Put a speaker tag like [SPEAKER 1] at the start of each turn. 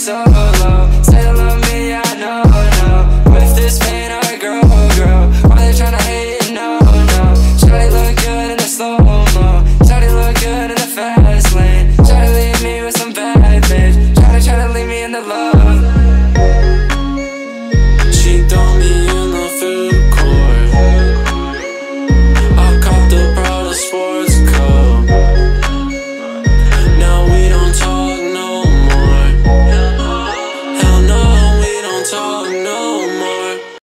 [SPEAKER 1] solo.